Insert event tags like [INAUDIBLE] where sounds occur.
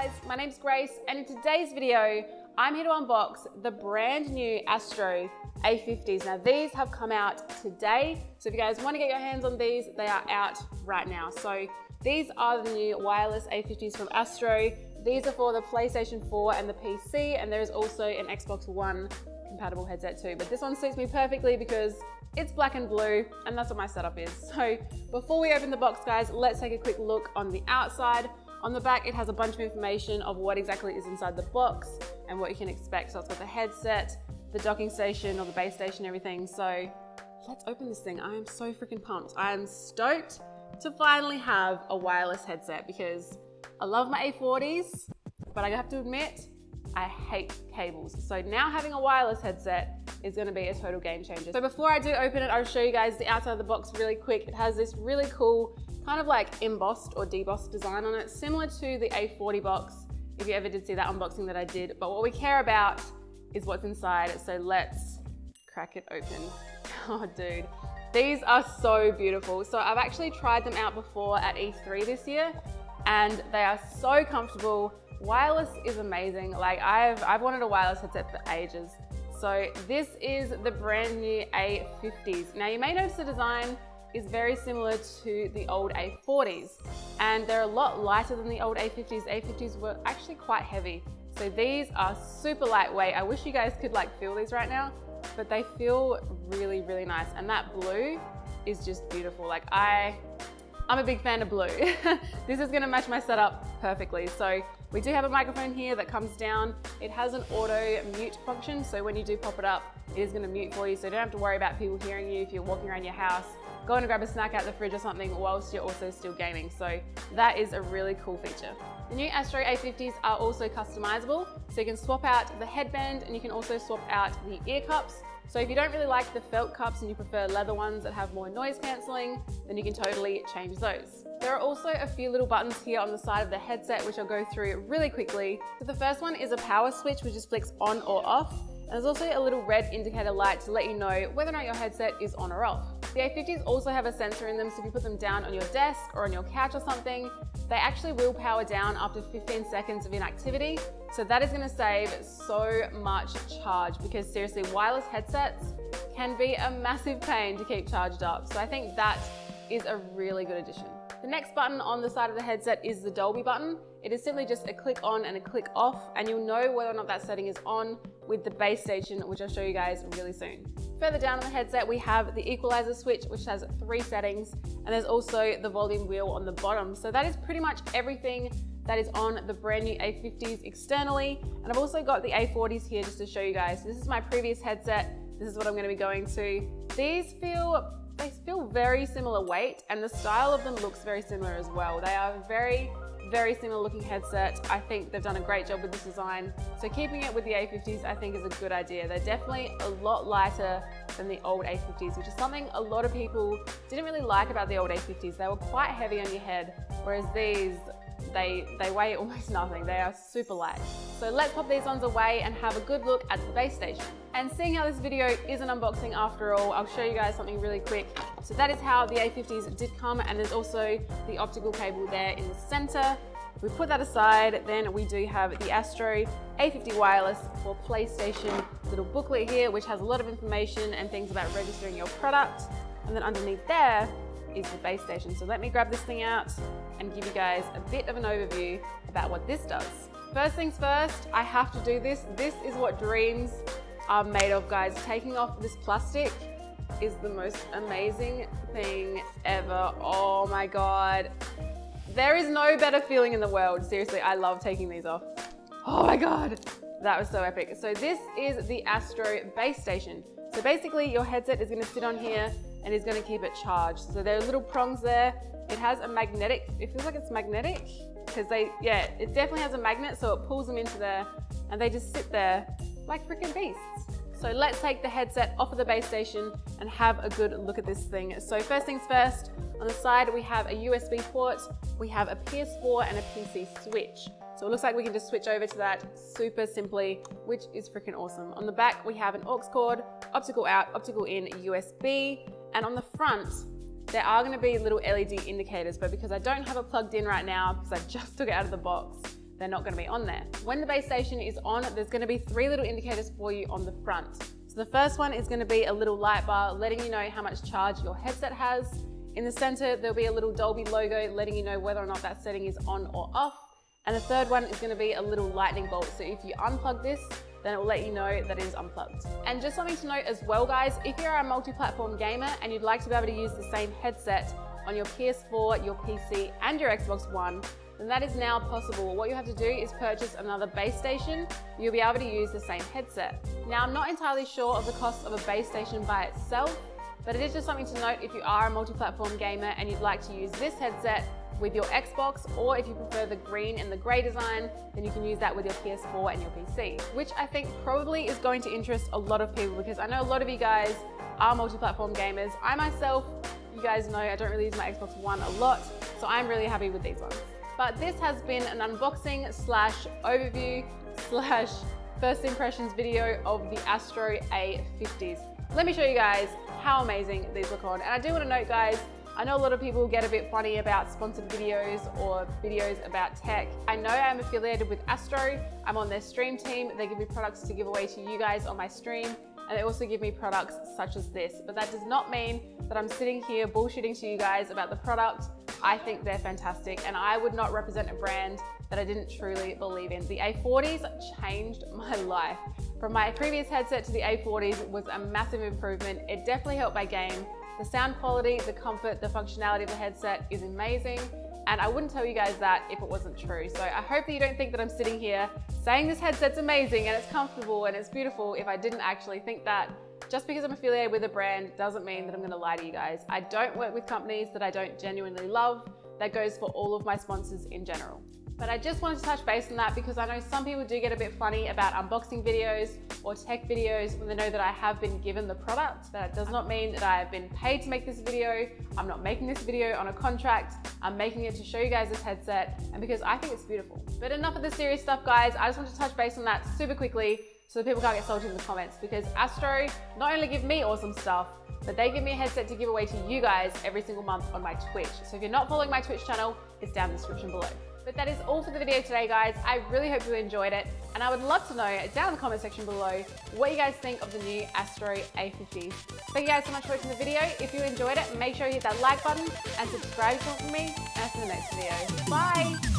guys, my name's Grace and in today's video, I'm here to unbox the brand new Astro A50s. Now these have come out today, so if you guys wanna get your hands on these, they are out right now. So these are the new wireless A50s from Astro. These are for the PlayStation 4 and the PC, and there is also an Xbox One compatible headset too. But this one suits me perfectly because it's black and blue, and that's what my setup is. [LAUGHS] So before we open the box, guys, let's take a quick look on the outside. On the back, it has a bunch of information of what exactly is inside the box and what you can expect. So it's got the headset, the docking station or the base station, everything. So let's open this thing. I am so freaking pumped. I am stoked to finally have a wireless headset because I love my A40s, but I have to admit, I hate cables. So now having a wireless headset is gonna be a total game changer. So before I do open it, I'll show you guys the outside of the box really quick. It has this really cool kind of like embossed or debossed design on it, similar to the A40 box, if you ever did see that unboxing that I did. But what we care about is what's inside. So let's crack it open. [LAUGHS] Oh, dude. These are so beautiful. So I've actually tried them out before at E3 this year and they are so comfortable. Wireless is amazing. Like I've, I've wanted a wireless headset for ages. So this is the brand new A50s. Now you may notice the design is very similar to the old A40s and they're a lot lighter than the old A50s. A50s were actually quite heavy. So these are super lightweight. I wish you guys could like feel these right now, but they feel really, really nice. And that blue is just beautiful. Like I, I'm a big fan of blue. [LAUGHS] this is gonna match my setup perfectly. So we do have a microphone here that comes down. It has an auto mute function. So when you do pop it up, it is gonna mute for you. So you don't have to worry about people hearing you if you're walking around your house going to grab a snack out the fridge or something whilst you're also still gaming. So that is a really cool feature. The new Astro A50s are also customizable. So you can swap out the headband and you can also swap out the ear cups. So if you don't really like the felt cups and you prefer leather ones that have more noise cancelling, then you can totally change those. There are also a few little buttons here on the side of the headset which I'll go through really quickly. So the first one is a power switch which just flicks on or off. And there's also a little red indicator light to let you know whether or not your headset is on or off. The A50s also have a sensor in them, so if you put them down on your desk or on your couch or something, they actually will power down after 15 seconds of inactivity. So that is gonna save so much charge because seriously, wireless headsets can be a massive pain to keep charged up. So I think that is a really good addition. The next button on the side of the headset is the Dolby button. It is simply just a click on and a click off, and you'll know whether or not that setting is on with the base station, which I'll show you guys really soon. Further down on the headset, we have the equalizer switch, which has three settings, and there's also the volume wheel on the bottom. So that is pretty much everything that is on the brand new A50s externally. And I've also got the A40s here just to show you guys. This is my previous headset. This is what I'm gonna be going to. These feel, they feel very similar weight and the style of them looks very similar as well. They are very very similar looking headset. I think they've done a great job with this design. So keeping it with the A50s I think is a good idea. They're definitely a lot lighter than the old A50s, which is something a lot of people didn't really like about the old A50s. They were quite heavy on your head, whereas these, they, they weigh [LAUGHS] almost nothing. They are super light. So let's pop these ones away and have a good look at the base station. And seeing how this video is an unboxing after all, I'll show you guys something really quick. So that is how the A50s did come and there's also the optical cable there in the center. We put that aside, then we do have the Astro A50 Wireless for PlayStation little booklet here, which has a lot of information and things about registering your product. And then underneath there is the base station. So let me grab this thing out and give you guys a bit of an overview about what this does. First things first, I have to do this. This is what dreams are made of, guys. Taking off this plastic is the most amazing thing ever. Oh my God. There is no better feeling in the world. Seriously, I love taking these off. Oh my God. That was so epic. So this is the Astro base station. So basically your headset is gonna sit on here and is gonna keep it charged. So there are little prongs there. It has a magnetic, it feels like it's magnetic because they, yeah, it definitely has a magnet so it pulls them into there and they just sit there like freaking beasts. So let's take the headset off of the base station and have a good look at this thing. So first things first, on the side we have a USB port, we have a PS4 and a PC switch. So it looks like we can just switch over to that super simply, which is freaking awesome. On the back, we have an aux cord, optical out, optical in, USB, and on the front, there are gonna be little LED indicators, but because I don't have it plugged in right now, because I just took it out of the box, they're not gonna be on there. When the base station is on, there's gonna be three little indicators for you on the front. So the first one is gonna be a little light bar letting you know how much charge your headset has. In the center, there'll be a little Dolby logo letting you know whether or not that setting is on or off. And the third one is gonna be a little lightning bolt. So if you unplug this, then it will let you know that it is unplugged. And just something to note as well, guys, if you're a multi-platform gamer and you'd like to be able to use the same headset on your PS4, your PC, and your Xbox One, then that is now possible. What you have to do is purchase another base station. You'll be able to use the same headset. Now, I'm not entirely sure of the cost of a base station by itself, but it is just something to note if you are a multi-platform gamer and you'd like to use this headset with your Xbox, or if you prefer the green and the gray design, then you can use that with your PS4 and your PC, which I think probably is going to interest a lot of people because I know a lot of you guys are multi-platform gamers. I myself, you guys know I don't really use my Xbox One a lot, so I'm really happy with these ones. But this has been an unboxing slash overview slash first impressions video of the Astro A50s. Let me show you guys how amazing these look on. And I do want to note guys, I know a lot of people get a bit funny about sponsored videos or videos about tech. I know I'm affiliated with Astro. I'm on their stream team. They give me products to give away to you guys on my stream. And they also give me products such as this. But that does not mean that I'm sitting here bullshitting to you guys about the product. I think they're fantastic and I would not represent a brand that I didn't truly believe in. The A40s changed my [LAUGHS] life. From my previous headset to the A40s was a massive improvement. It definitely helped my game the sound quality, the comfort, the functionality of the headset is amazing. And I wouldn't tell you guys that if it wasn't true. So I hope that you don't think that I'm sitting here saying this headset's amazing and it's comfortable and it's beautiful if I didn't actually think that. Just because I'm affiliated with a brand doesn't mean that I'm gonna lie to you guys. I don't work with companies that I don't genuinely love. That goes for all of my sponsors in general. But I just wanted to touch base on that because I know some people do get a bit funny about unboxing videos or tech videos when they know that I have been given the product. That does not mean that I have been paid to make this video. I'm not making this video on a contract. I'm making it to show you guys this headset and because I think it's beautiful. But enough of the serious stuff, guys. I just want to touch base on that super quickly so that people can't get salty in the comments because Astro not only give me awesome stuff, but they give me a headset to give away to you guys every single month on my Twitch. So if you're not following my Twitch channel, it's down in the description below. But that is all for the video today, guys. I really hope you enjoyed it. And I would love to know down in the comment section below what you guys think of the new Astro A50s. Thank you guys so much for watching the video. If you enjoyed it, make sure you hit that like button and subscribe from me. And I'll see you in the next video. Bye!